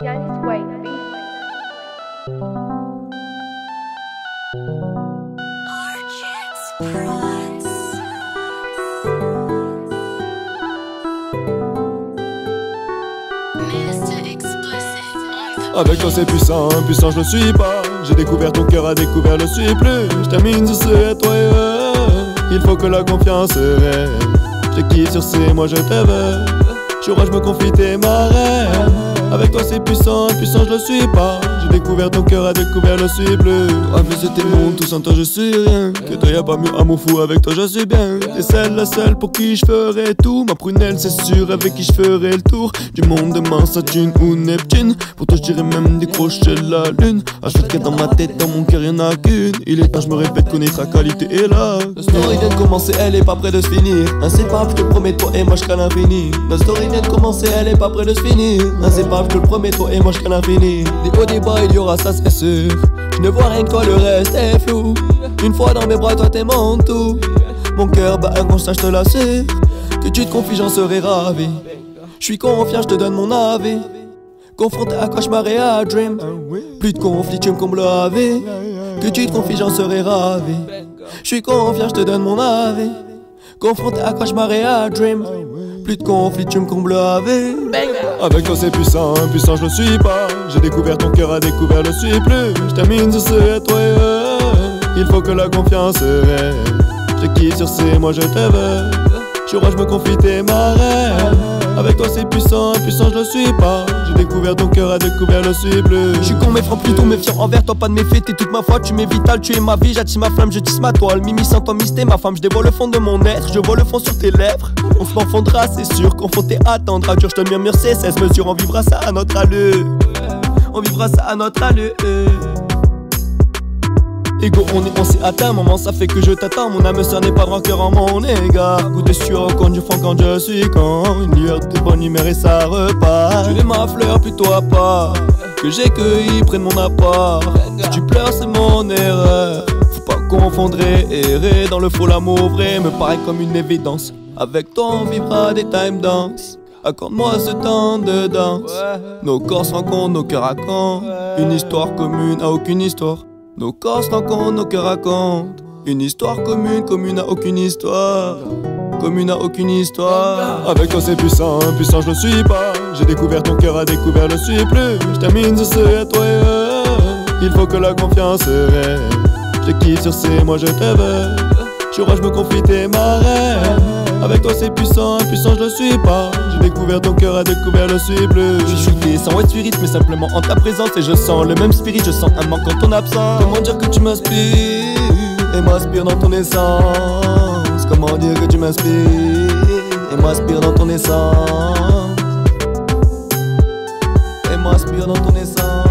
Wayne Beat. Avec toi c'est puissant, puissant je le suis pas. J'ai découvert ton cœur a découvert le suis plus Je termine sur ce toi et. Il faut que la confiance règne Je te kiffe sur ces, moi je veux Je je me confie t'es ma reine Avec toi c'est puissant, puissant je le suis pas. J'ai découvert ton cœur a découvert le suis plus Toi c'était le monde, tout sans toi je suis rien. Que toi y'a pas mieux à mon fou, avec toi je suis bien. T'es celle, la seule pour qui je ferai tout. Ma prunelle c'est sûr, avec qui je ferai le tour. Du monde demain Saturne ou Neptune. Pour toi je dirais même décrocher la lune. Ajoute que dans ma tête, dans mon cœur y'en a qu'une. Il est temps je me répète connaître ta qualité est là. La story vient de commencer, elle est pas près de se finir. Inséparable, je te promets toi et moi jusqu'à l'infini. La story vient de commencer, elle est pas près de se finir je te le promets toi et moi jusqu'à l'infini Des hauts des bas, il y aura ça c'est sûr. Je ne vois rien que toi, le reste est flou. Une fois dans mes bras, toi t'es mon tout. Mon cœur bat un constat, je te l'assure Que tu te confies, j'en serai ravi. Je suis confiant, je te donne mon avis. Confronté à cauchemar et à dream. Plus de conflits, tu me combles la vie. Que tu te confies, j'en serai ravi. Je suis confiant, je te donne mon avis. Confronté à cauchemar et à dream Plus de conflits, tu me combles vie Avec toi c'est puissant, puissant je le suis pas. J'ai découvert ton cœur a découvert le suis plus Je termine sur ce toi. Il faut que la confiance règne Je kiffe sur ces, moi je te veux Je je me confie t'es ma reine avec toi c'est puissant, puissant je le suis pas. J'ai découvert ton cœur a découvert le suis bleu Je suis con mais franc plutôt méfiant envers toi pas de méfier T'es toute ma foi, tu m'es vital, tu es ma vie. J'attire ma flamme, je tisse ma toile. Mimi sans toi mysté ma femme. Je dévoile le fond de mon être, je vois le fond sur tes lèvres. On se confondra c'est sûr, confronté attendra Dur je te murmure c'est 16 mesures On vivra ça à notre allure. On vivra ça à notre allure Ego, on est, on s'est atteint, moment ça fait que je t'attends. Mon âme sœur n'est pas de rancœur en mon égard. Goût de sueur quand je fond quand je suis quand. Une lueur de bonne humeur et ça repart. Je ma fleur plutôt à part. Que j'ai cueilli près de mon appart. Si tu pleures, c'est mon erreur. Faut pas confondre errer dans le faux l'amour vrai me paraît comme une évidence. Avec toi, on vivra des time dance. Accorde-moi ce temps de danse. Nos corps se rencontrent, nos cœurs racontent. Une histoire commune à aucune histoire. Nos corps se rencontrent, nos cœurs racontent. Une histoire commune, commune à aucune histoire. Commune à aucune histoire. Avec toi c'est puissant, puissant je le suis pas J'ai découvert ton cœur a découvert le suis plus Je termine ce toi et eux. Il faut que la confiance règne Je te kiffe sur ces, moi je te veux Je je me confie t'es ma reine. Avec toi c'est puissant, puissant je le suis pas. J'ai découvert ton cœur a découvert le suis bleu Je suis chuté sans white spirit mais simplement en ta présence. Et je sens le même spirit, je sens un manque en ton absence. Comment dire que tu m'inspires Et m'inspire dans ton essence? Comment dire que tu m'inspires Et m'inspire dans ton essence? Et m'inspire dans ton essence